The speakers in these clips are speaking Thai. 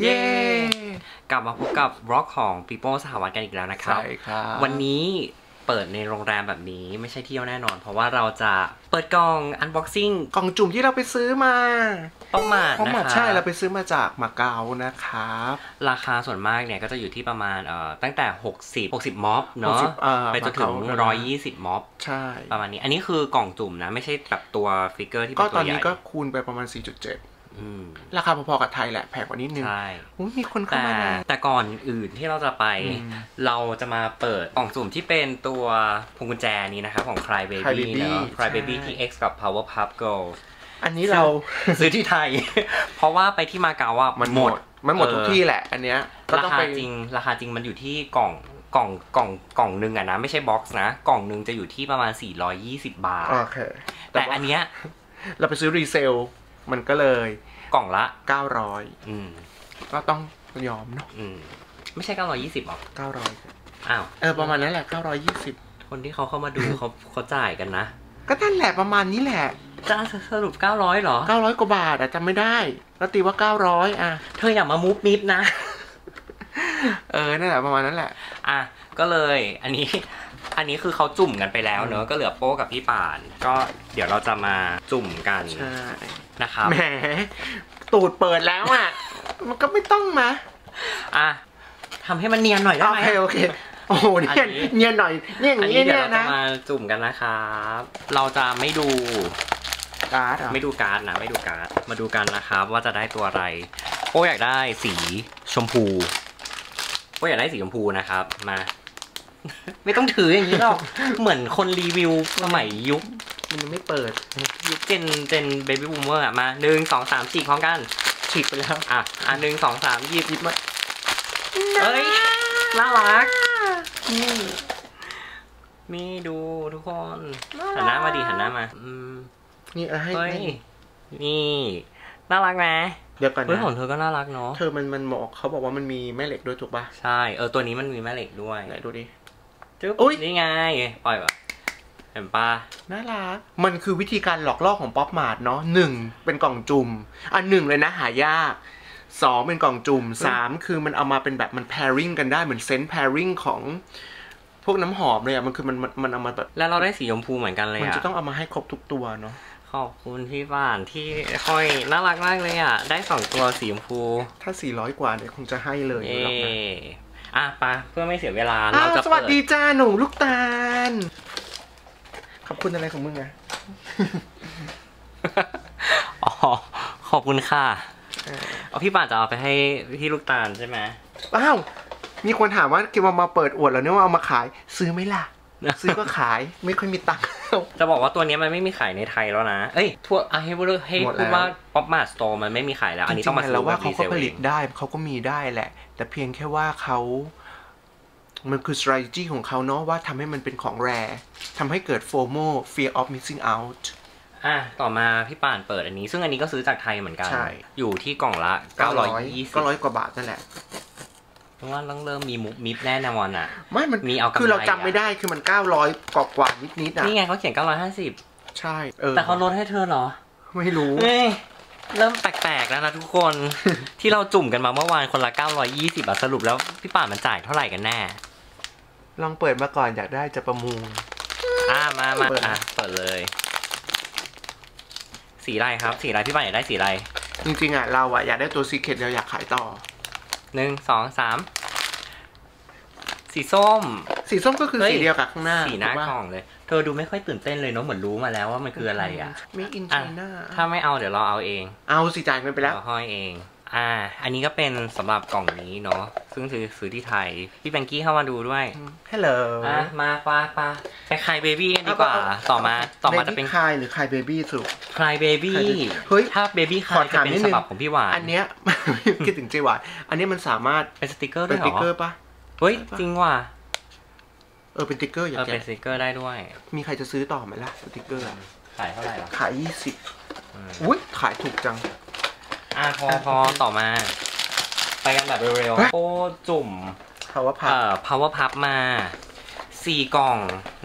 เย้ กลับมาพบกับ vlog ของปีโป้สหวัตกันอีกแล้วนะครับ ใช่ครับ วันนี้ เปิดในโรงแรมแบบนี้ไม่ใช่เที่ยวแน่นอน เพราะว่าเราจะเปิดกล่อง unboxing กล่องจุ่มที่เราไปซื้อมา POP MART เพราะหนะมาคะใช่เราไปซื้อมาจากมาเก๊านะครับ ราคาส่วนมากเนี่ยก็จะอยู่ที่ประมาณเอ่อตั้งแต่ 60 60ม็อบเนาะ60อ่าไปจนถึง มาเก๊า 120ม็อบใช่ ประมาณนี้ อันนี้คือกล่องจุ่มนะ ไม่ใช่แบบตัว figure ที่เป็นตัวใหญ่นี้ก็คูณไปประมาณ 4.7อืม ราคาพอๆกับไทยแหละแพงกว่านิดนึงใช่อุ๊ยมีคนเข้าแต่มาแล้วแต่ก่อนอื่นที่เราจะไปอืมเราจะมาเปิดกล่องสุ่มที่เป็นตัวพวงกุญแจนี้นะครับของ Cry Baby Cry Baby เนอะ Cry ใช่ Baby TX กับ Power Puff Girls อันนี้เราซื้อที่ไทย เพราะว่าไปที่มาเก๊าอะมันหมด มันหมดทุกเออที่แหละ อันเนี้ยก็ราต้องคาไปจริงราคาจริงมันอยู่ที่กล่องกล่องกล่องกล่องหนึ่งอะนะ ไม่ใช่บ็อกซ์นะ กล่องหนึ่งจะอยู่ที่ประมาณ 420 บาทโอเคแต่ว่าอันเนี้ยเราไปซื้อ resell มันก็เลยกล่องละ900อืมก็ต้องยอมเนาะอืมไม่ใช่920หรอ900อ้าวเออประมาณนั้นแหละ920คนที่เขาเข้ามาดูเขาเขาจ่ายกันนะ ก็นั่นแหละประมาณนี้แหละจะสรุป900เหรอ900กว่าบาทอะจำไม่ได้แล้วตีว่า900อะ เธออย่ามามูฟมิฟนะ เออนั่นแหละประมาณนั้นแหละ อะก็เลย อันนี้ อันนี้คือเขาจุ่มกันไปแล้วเนอะก็เหลือโป้กับพี่ป่าน ก็เดี๋ยวเราจะมาจุ่มกันใช่นะครับแหมตูดเปิดแล้วอะ มันก็ไม่ต้องมาอะทำให้มันเนียนหน่อยได้โอไหม เคโอเคโอ้โหเนี่ยอันนี้ เนียนหน่อยเนี่ยอย่างอันนี้นี้เดี๋ยเนี่วยเราจะนะมาจุ่มกันนะครับ เราจะไม่ดู การ์ดอะไม่ดูการ์ดนะไม่ดูการ์ดมาดูกันนะครับว่าจะได้ตัวอะไรโป้อยากได้สีชมพูโป้อยากได้สีชมพูนะครับ มา ไม่ต้องถืออย่างนี้หรอก เหมือนคนรีวิวสมัยยุค มันยังไม่เปิด ยุคเจนเจนเบบี้บูมเมอร์อะมาหนึ่งสองสามฉีกพร้อมกันฉีกไปแล้ว อะ อะหนึ่งสองสามหยิบหยิบมาเอ้ย น่ารัก นี่นี่ดูทุกคน หันหน้ามาดิหันหน้ามาอืมนี่เออให้เฮ้ยให้นี่ น่ารักไหมเดี๋ยวก่อนเฮ้ยนะของเธอก็น่ารักเนาะ เธอมันมันบอกเขาบอกว่ามันมีแม่เหล็กด้วยถูกป่ะใช่ เออตัวนี้มันมีแม่เหล็กด้วย ไหนดูดิ จุ๊บอุ๊ย นี่ไง ปล่อยปะเห็นปะน่ารักมันคือวิธีการหลอกล่อของป๊อปมาร์ทเนาะหนึ่งเป็นกล่องจุ่มอันหนึ่งเลยนะหายากสองเป็นกล่องจุ่มสามคือมันเอามาเป็นแบบมัน pairing กันได้เหมือนเซนต์ pairing ของพวกน้ำหอมเลยอะมันคือมันมันมันเอามาแบบแล้วเราได้สีชมพูเหมือนกันเลยมันอะจะต้องเอามาให้ครบทุกตัวเนาะขอบคุณพี่ป่านที่ค่อยน่ารักมากเลยอะ ได้สองตัวสีชมพูถ้า 400 กว่าเนี่ยคงจะให้เลยเอหรอกนะ อะไปะเพื่อไม่เสียเวลาอ้าเราวจะสวัสเปิดดีจ้าหนูลูกตาล ขอบคุณอะไรของมึงอะอ๋อ ขอบคุณค่ะเออเอาพี่ป่านจะเอาไปให้พี่ลูกตาลใช่ไหมอ้าว มีคนถามว่าเกมเอามาเปิดอวดแล้วเนี่ยว่าเอามาขาย ซื้อไหมล่ะ ซื้อก็ขายไม่ค่อยมีตังค์ จะบอกว่าตัวนี้มันไม่มีขายในไทยแล้วนะ เอ้ยทั่วอะให้พูดให้หมดแล้วพูดว่า POP MART store มันไม่มีขายแล้ว อันนี้ต้องมาซื้อ resell เองจริซื้ๆอแล้วแบบว่าเขาก็ผลิตได้เขาก็มีได้แหละ แต่เพียงแค่ว่าเขามันคือ strategy ของเขาเนาะว่าทำให้มันเป็นของ rare ทำให้เกิด FOMO fear of missing out อะ ต่อมาพี่ป่านเปิดอันนี้ ซึ่งอันนี้ก็ซื้อจากไทยเหมือนกันใช่อยู่ที่กล่องละ 920 900กว่าบาทนั่นแหละ เพราะว่าต้องเริ่มมีมุกมิฟแน่นอนอะ ไม่มันมีเอากำไรคือเราจำอะไม่ได้คือมัน 900กว่ากว่านิดๆอะนี่ไงเขาเขียน 950 ใช่เออแต่เขาลดให้เธอเหรอ ไม่รู้เฮ้ยเริ่มแปลกๆแล้วนะทุกคนที่เราจุ่มกันมาเมื่อวานคนละ 920อะสรุปแล้วพี่ป่านมันจ่ายเท่าไหร่กันแน่ลองเปิดมาก่อนอยากได้จะประมูลอะมามาเปิดอะเปิดเลย สีอะไรครับ สีอะไรพี่ป่านอยากได้สีอะไรจริงๆอะเราอะอยากได้ตัว secret เราอยากขายต่อ หนึ่งสองสามสีส้ม สีส้มก็คือเฮ้ย สีเดียวกับข้างหน้าสีหน้าถูปะกล่องเลย เธอดูไม่ค่อยตื่นเต้นเลยเนาะเหมือนรู้มาแล้วว่ามันคืออะไรอะ made in China ถ้าไม่เอาเดี๋ยวเราเอาเองเอาสิจ่ายเงินไปแล้ว เราห้อยเอง อ่า อันนี้ก็เป็นสำหรับกล่องนี้เนาะ ซึ่งซื้อซื้อที่ไทย พี่แบงกี้เข้ามาดูด้วย ฮัลโหลอะมาปาปาไป Crybaby กันดีกว่า ต่อมา ต่อมาจะเป็นคายหรือคายเบบี้สุดคลายเบบี้ เฮ้ย ถ้าเบบี้คขลาอยจะถามเป็นนิดฉนึงบับของพี่หวาน อันเนี้ยคิดถึงเจหวาน อันนี้มันสามารถเป็นสติกเกอร์ด้เป็วนยเหรติ๊กเกออร์ปะเฮ้ย จริงว่ะ เออ เป็นติ๊กเกอร์อเออย่างเป็นเงี้ยสติกเกอร์ได้ด้วย มีใครจะซื้อต่อไหมล่ะสติ๊กเกอร์อะขายเท่าไหร่หรอขายยี่สิบอืมอุ้ยขายถูกจัง อะพอพอต่อมา ไปกันแบบเร็วเฮ้ยๆโอ้จุ่มเพราะว่าพัเอ่อ power puff มาสี่กล่อง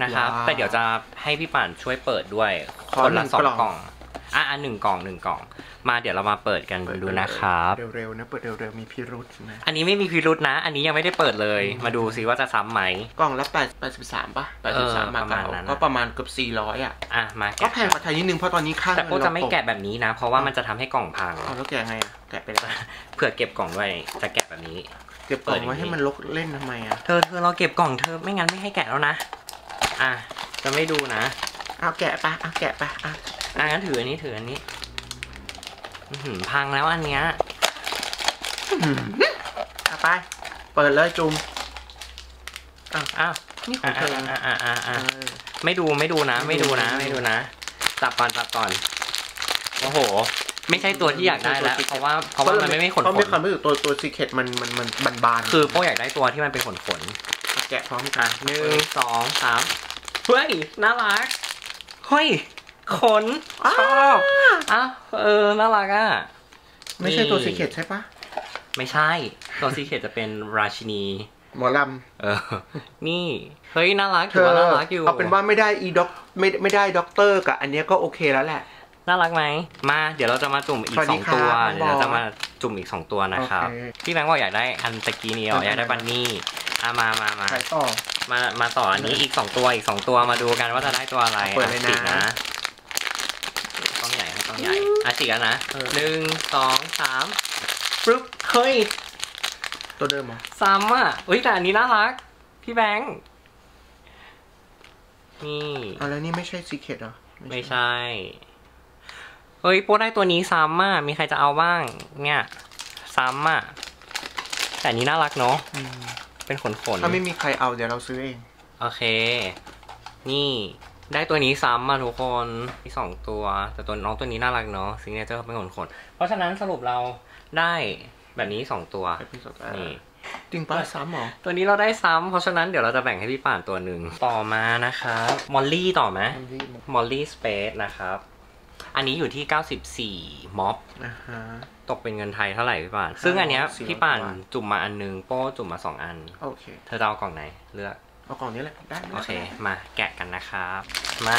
นะครับ ว้าวแต่เดี๋ยวจะให้พี่ป่านช่วยเปิดด้วย ขอคนละหนึ่งสองกล่อง กล่อง อะอันหนึ่งกล่องหนึ่งกล่อง มาเดี๋ยวเรามาเปิดกันดูนะครับเร็วๆนะเปิดเร็วๆมีพิรุษนะอันนี้ไม่มีพิรุษนะ อันนี้ยังไม่ได้เปิดเลย มาดูซิว่าจะซ้ำไหมกล่องละแปดแปดสิบสามป่ะแปดเอสิบอสามมาประมาเก่าณนั้นนะก็ประมาณเกือบสี่ร้อยอะอะมาก็แกะแพงกว่าไทยนิดนึงเพราะตอนนี้ค่าแต่เงินโป้จะไม่เราตแกะแบบนี้นะ เพราะว่ามันจะทำให้กล่องพังเอาแล้วแกะไงอะแกะไปเลยเผื่อเก็บกล่องด้วยจะแกะแบบนี้เก็บกล่องไว้ให้มันลกเล่นทำไมอะเธอเธอเราเก็บกล่องเธอไม่งั้นไม่ให้แกะแล้วนะอะจะไม่ดูนะ เอาแกะไปเอาแกะไปอะ อะงั้นถืออันนี้ถืออันนี้อื้อหือพังแล้วอันเนี้ยเอาไป เปิดเลยจุ่มอ้าวนี่ขออะงเธออะอะอะอะเออไม่ดูไม่ดูนะ ไม่ไม่ดูดูนะ ไม่ไม่ดูดูนะจับก่อนจับก่อนโอ้โห ไม่ใช่ตัวที่อยากได้แล้ว เพราะว่าเพราะว่ามันไม่ไม่ขนขนเพราะมีความรู้สึกตัวตัว secret มันมันมันบานๆคือโป้อยากได้ตัวที่มันเป็นขนขนเอาแกะพร้อมๆกัอะนหนึ่งสองสามเฮ้ยน่ารักเฮ้ย ขนชอบอ้าวเออน่ารักอะไม่ใช่ตัว secret ใช่ปะไม่ใช่ ตัว secret จะเป็นราชินี หมอลเออ นี่ เฮ้ยน่ารักำถือว่าน่ารักอยู่เอาเป็นว่าไม่ได้อีด็อกไม่ไม่ได้ด็อกเตอร์กับอันเนี้ยก็โอเคแล้วแหละน่ารักไหม มาเดี๋ยวเราจะมาจุ่มอีกสองตัวสวัสดีครับน้องเดี๋ยวเราบอสจะมาจุ่มอีกสองตัวนะครับโอเคพี่แบงค์บอกอยากได้อันตะกี้นี้เหรอเอออยากได้ bunny อะมามามาขายต่อมา มาต่ออันนี้อีกสองตัวอีกสองตัวมาดูกันว่าจะได้ตัวอะไรเปิดเลยนะอ่ฉีกนะต้อง ใหญ่ให้ต้องใหญ่อะฉีกแล้วนะเออหนึ่งสองสามปึ๊บเฮ้ย ตัวเดิมเหรอซ้ำอะเฮ้ยแต่อันนี้น่ารัก พี่แบงค์ นี่อะแล้วนี่ไม่ใช่ secret เหรอ ไม่ใช่ เฮ้ย โป้ได้ตัวนี้ซ้ำอะ มีใครจะเอาบ้าง เนี่ยซ้ำอะ แต่อันนี้น่ารักเนาะอืมเป็นขนขนๆถ้าไม่มีใครเอาเดี๋ยวเราซื้อเอง โอเค นี่ ได้ตัวนี้ซ้ำอะทุกคนมีสองตัว แต่ตัวน้องตัวนี้น่ารักเนาะ signature เป็นขนขนๆเพราะฉะนั้นสรุปเราได้แบบนี้สองตัว episode นี่จริงปะซ้ำเหรอ ตัวนี้เราได้ซ้ำเพราะฉะนั้นเดี๋ยวเราจะแบ่งให้พี่ป่านตัวหนึ่งต่อมานะครับ Molly ต่อไหมอันนี้ Molly Space นะครับ อันนี้อยู่ที่ 94ม็อบอ่าฮะตกเป็นเงินไทยเท่าไหร่พี่ป่าน ซึ่งอันเนี้ย400พี่ป่านกว่าจุ่มมาอันหนึงโป้จุ่มมาสองอันโอเคเธอจะเอากล่องไหนเลือก เอากล่องนี้แหละได้ไหมโอเค มาแกะกันนะครับ มา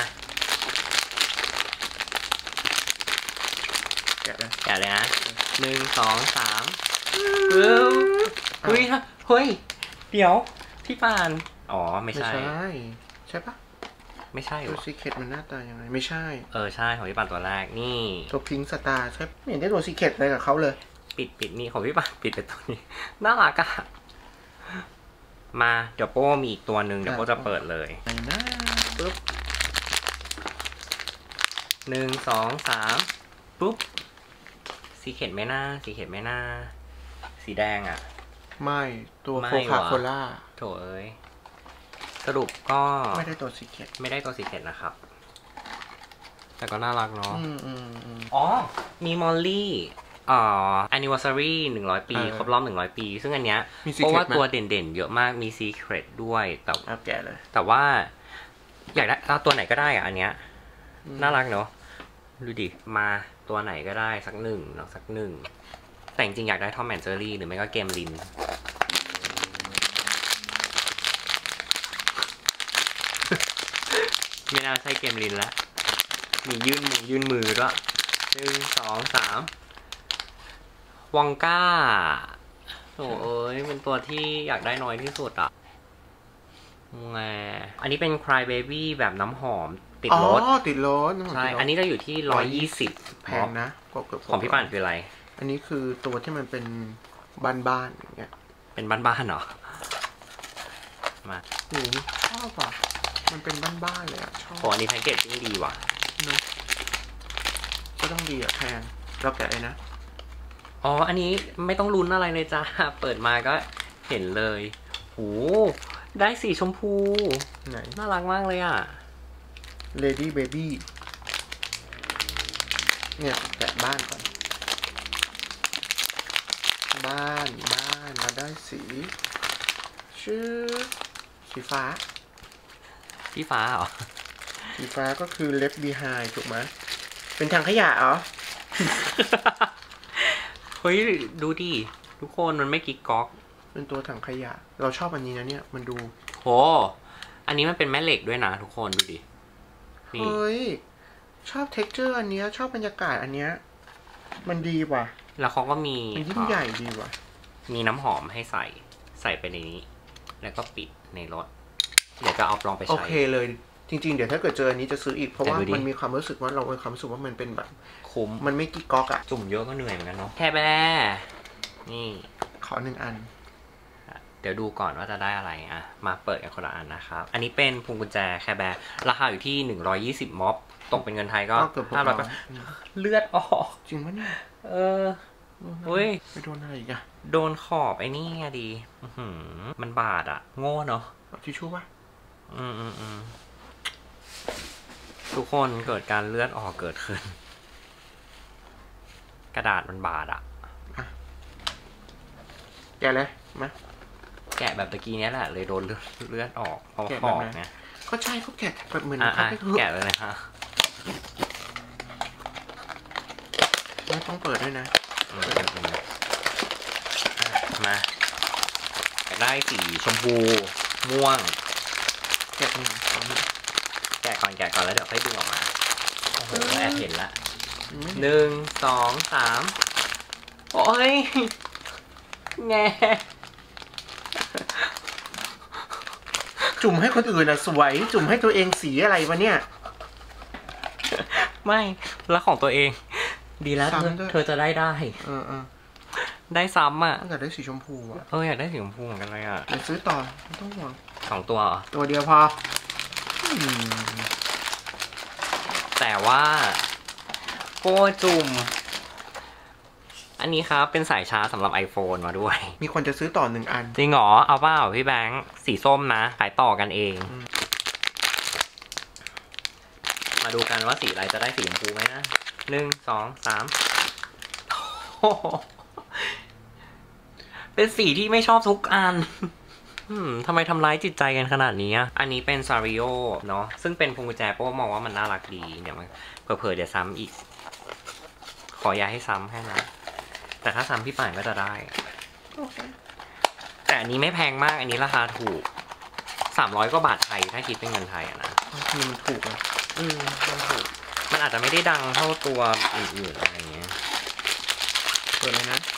แกะเลยแกะเลยนะหนึ่งสองสามปึ๊บเฮ้ยเฮ้ย เดี๋ยวพี่ป่าน อ๋อ ไม่ไม่ใช่ใช่ ใช่ปะไม่ใช่ตัววะ secret มันหน้าตายังไง ไม่ใช่ เออ ใช่ ของพี่ป่านตัวแรก นี่ ตัว Pink Star ใช่ไม่เห็นได้ตัว secret อะไรกับเขาเลย ปิดปิดนี่ของพี่ป่านปิดไปตัวนี้ น่ารักอะ มาเดี๋ยวโป้มีอีกตัวหนึ่งเดี๋ยวโป้จะเปิดเลยไหนนะปึ๊บหนึ่งสองสามปุ๊บ สีเข็ดไหม่น่า สีเข็ดไหม่น่า สีแดงอะไม่ตัวไม่โคคาโคว่ะล่า โถเอ้ย สรุปก็ไม่ได้ตัวซีเคทไม่ได้ตัวสีเข็ดนะครับ แต่ก็น่ารักเนาะ อืมอืมอืมอ๋อ มีมอลลี่เอ่อ anniversary หนึ่งร้อยปีเออครบรอบหนึ่งร้อยปี ซึ่งอันเนี้ยมีเพราะว่า secret ไหมตัวเด่นๆ เยอะมากมี secret ด้วยแต่เอาแกะเลย แต่ว่า อยากได้เอาตัวไหนก็ได้อะอันเนี้ยอืมน่ารักเนาะดูดิ มาตัวไหนก็ได้สักหนึ่งเนาะสักหนึ่ง แต่จริงๆอยากได้ทอมแอนเจอรี่หรือไม่ก็เกมลินไม่น่าใช่เกมลินละ มียื่นมือยื่นมือด้วยหนึ่งสองสาม วองก้าโอ้เอ้ยเป็นตัวที่อยากได้น้อยที่สุดอะแหมอันนี้เป็น Cry Baby แบบน้ำหอมติดรถอ๋อติดรถำหมใช่ติดรถอันนี้จะอยู่ที่ร้อยยี่สิบแพงนะกว่าเกือบของพี่ป่านคืออะไร อันนี้คือตัวที่มันเป็นบ้านๆอย่างเงี้ย เป็นบ้านๆเหรอ มาโอ้โหชอบอะ มันเป็นบ้านๆเลยอะชอบโหอันนี้แพ็กเกจจิ้งดีว่ะเนอะก็ต้องดีอะแพงเราแกะเลยนะ อ๋อ อันนี้ไม่ต้องลุ้นอะไรเลยจ้า เปิดมาก็เห็นเลยโหได้สีชมพู ไหน น่ารักมากเลยอะ Lady Baby เนี่ยแกะบ้านก่อน บ้านบ้านเราได้สี ชื่อ สีฟ้าพี่ฟ้าเหรอ สีฟ้าก็คือ left behind ถูกไหม เป็นถังขยะเหรอ เฮ้ยดูดิทุกคนมันไม่กิ๊กก๊อกเป็นตัวถังขยะ เราชอบอันนี้นะเนี่ยมันดูโหอันนี้มันเป็นแม่เหล็กด้วยนะทุกคนดูดินี่เฮ้ยชอบ texture อันเนี้ยชอบบรรยากาศอันเนี้ยมันดีว่ะ แล้วเขาก็มีมันยิ่งใหญ่ดีว่ะ มีน้ำหอมให้ใส่ใส่ไปในนี้ แล้วก็ปิดในรถ เดี๋ยวจะเอาลองไปใช้เลยโอเค จริง ๆ เดี๋ยวถ้าเกิดเจออันนี้จะซื้ออีก เพราะว่าแต่ดูดิ มันมีความรู้สึกว่าเรามีความรู้สึกว่ามันเป็นแบบ คุ้ม มันไม่กิ๊กก๊อกอะจุ่มเยอะก็เหนื่อยเหมือนกันเนาะแค่แบนี่ ขอหนึ่งอัน เดี๋ยวดูก่อนว่าจะได้อะไรอะ มาเปิดกันคนละอันนะครับ อันนี้เป็นพวงกุญแจแคร์แบร์ราคาอยู่ที่ 120ม็อบตกเป็นเงินไทยก็ก็เกือบหกห้าร้อยร้อยเลือดออก จริงปะเนี่ยเออ เฮ้ย ไปโดนอะไรอีกอะโดนขอบไอ้นี่ไงดี อื้อหือมันบาดอะ โง่เนาะเอาทิชชู่ปะอืมอืมอืม ทุกคนเกิดการเลือดออกเกิดขึ้น กระดาษมันบาดอะแกะเลยมาแกะแบบตะกี้เนี้ยแหละเลยโดนเลือดเลือดออกเพราะว่าแกะขแบบอบไหนไงก็ใช่เขาแกะแบบเหมือนอะเขาอะไปแกะเลยนะฮะไม่ต้องเปิดด้วยนะอืมอืมอืมอะมาอยากได้สีชมพูม่วงแกะตรงไหนเอามาแกะก่อนแกะก่อนแล้วเดี๋ยวค่อยดึงออกมาโอ้โหแอบเห็นละไม่หนึ่งสองสามโอ้ยแงจุ่มให้คนอื่นอะสวย จุ่มให้ตัวเองสีอะไรวะเนี่ย ไม่แล้วของตัวเอง ดีแล้วเธอซ้ำด้วย เธอจะได้ได้ เออเออได้ซ้ำอะต้องอยากได้สีชมพูอะเอออยากได้สีชมพูเหมือนกันเลยอะเดี๋ยวซื้อต่อไม่ต้องห่วงสองตัวเหรอตัวเดียวพออืม แต่ว่าโป้จุ่ม อันนี้ครับ เป็นสายชาร์จสำหรับ iPhone มาด้วย มีคนจะซื้อต่อหนึ่งอัน จริงเหรอ เอาเปล่าพี่แบงค์ สีส้มนะขายต่อกันเอง อืม มาดูกันว่าสีอะไรจะได้สีชมพูไหมนะหนึ่งสองสามโอ้โหเป็นสีที่ไม่ชอบทุกอันอืม ทำไมทำร้ายจิตใจกันขนาดนี้อะอันนี้เป็นซาริโอเนาะซึ่งเป็นพวงกุญแจโป้มองว่ามันน่ารักดีเดี๋ยวมันเผลอๆเดี๋ยวซ้ำอีก ขออย่าให้ซ้ำแค่นั้นแต่ถ้าซ้ำพี่ป่านก็จะได้ แต่อันนี้ไม่แพงมากอันนี้ราคาถูกสามร้อยกว่าบาทไทยถ้าคิดเป็นเงินไทยอะนะบางทีมันถูกอะอืมมันถูก มันอาจจะไม่ได้ดังเท่าตัวอื่นๆอะไรเงี้ยเปิดเลยนะนะเ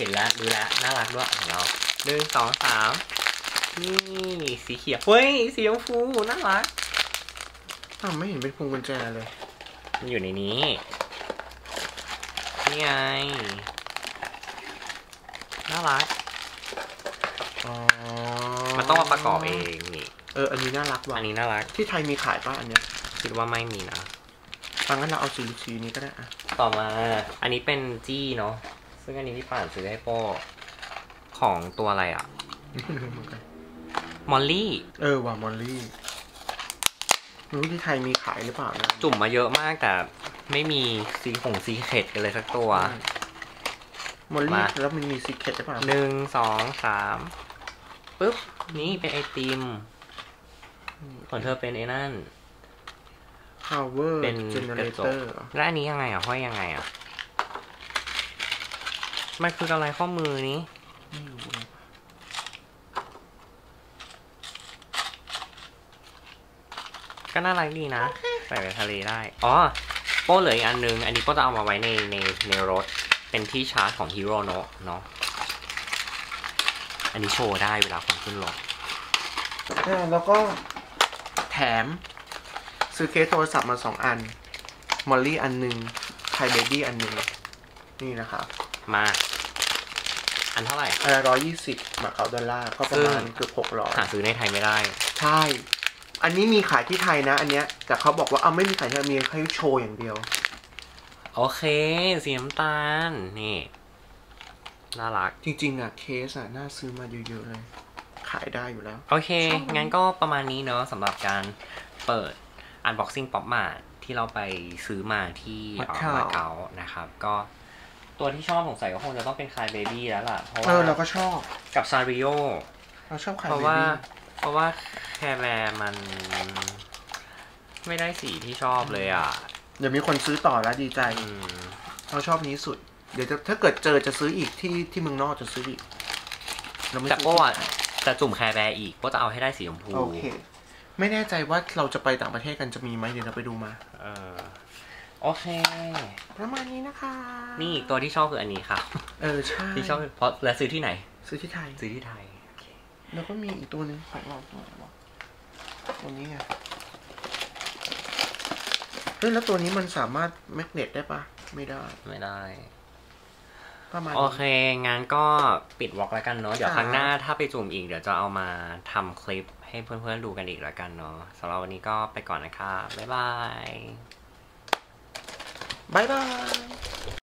ห็นแล้วดูแล้วน่ารักด้วยของเราหนึ่งสองสามนี่สีเขียวเฮ้ยสีชมพูน่ารักอ้าวไม่เห็นเป็นพวงกุญแจเลย มันอยู่ในนี้ นี่ไง น่ารัก อ๋อ มันต้องมาประกอบเองนี่ เออ อันนี้น่ารักว่ะ อันนี้น่ารัก ที่ไทยมีขายป่ะอันเนี้ย คิดว่าไม่มีนะฟังงั้นเราเอาสีสีนี้ก็ได้อะต่อมา อันนี้เป็นจี้เนาะ ซึ่งอันนี้พี่ป่านซื้อให้โป้ของตัวอะไรอะไม่รู้เหมือนกัน Molly เออว่ะ Molly ไม่รู้ที่ไทยมีขายหรือเปล่านะจุ่มมาเยอะมากแต่ไม่มีซีของ secret กันเลยสักตัว มอลลี่มา แล้วมันมีซีเคร็ตหรือเปล่าหนึ่งสองสามปุ๊บ นี่เป็นไอติมของเธอเป็นไอ้นั่น power เป็น generator แล้วอันนี้ยังไงอะห้อยยังไงอะ มันคืออะไรข้อมือนี้ ไม่รู้เลยก็น่ารักดีนะ ใส่ไปทะเลได้ อ๋อ โป้เหลืออีกอันนึง อันนี้ก็จะเอามาไว้ในในในรถ เป็นที่ชาร์จของ Hirono เนาะ อันนี้โชว์ได้เวลาคนขึ้นรถอ่าแล้วก็แถม ซื้อเคสโทรศัพท์มาสองอัน Molly อันหนึ่งไทยเบบี้อันหนึ่งนี่นะครับ มา อันเท่าไหร่อันละร้อยยี่สิบมาเก๊าดอลลาร์ก็ประมาณซึ่งเกือบหกร้อยหาซื้อในไทยไม่ได้ ใช่ อันนี้มีขายที่ไทยนะ อันเนี้ย แต่เขาบอกว่าเอาไม่มีขายที่ไทยมีแค่โชว์อย่างเดียว โอเค สีน้ำตาล นี่ น่ารัก จริง ๆ อะ เคสอะ น่าซื้อมาเยอะๆเลย ขายได้อยู่แล้ว โอเคชอบงั้นก็ประมาณนี้เนาะสำหรับการเปิด Unboxing Pop Mart ที่เราไปซื้อมาที่มาเอ่อเก๊ามาเก๊านะครับ ก็ ตัวที่ชอบสงสัยก็คงจะต้องเป็นคายเบบี้แล้วล่ะ เพราะเอว่าอเราก็ชอบกับซาริโอ เราชอบขายเพราะเบว่า บี้เพราะว่าแคร์แบร์มัน ไม่ได้สีที่ชอบเลยอะ เดี๋ยวมีคนซื้อต่อแล้วดีใจ อืม เราชอบนี้สุด เดี๋ยวจะถ้าเกิดเจอจะซื้ออีกที่ที่เมืองนอกจะซื้ออีกเราไม่แต่ซื้อโป้อะจะจุ่มแคร์แบร์อีกก็จะเอาให้ได้สีชมพูโอเค ไม่แน่ใจว่าเราจะไปต่างประเทศกันจะมีไหมเดี๋ยวเราไปดูมา เออ โอเค ประมาณนี้นะคะ นี่อีกตัวที่ชอบคืออันนี้ครับเออใช่ที่ชอบเพราะและซื้อที่ไหน ซื้อที่ไทย ซื้อที่ไทยโอเคแล้วก็มีอีกตัวหนึ่งของเราตัวไหนวะตัวนี้ไงเฮ้ยแล้วตัวนี้มันสามารถแมกเนตได้ปะไม่ได้ ไม่ได้ ประมาณโอนี้เคงั้นก็ปิดวอล์กแล้วกันเนาะ เดี๋ยวค่ะครั้งหน้าถ้าไปจุ่มอีกเดี๋ยวจะเอามาทำคลิปให้เพื่อนๆดูกันอีกแล้วกันเนาะสำหรับวันนี้ก็ไปก่อนนะคะบ๊ายบาย บายบาย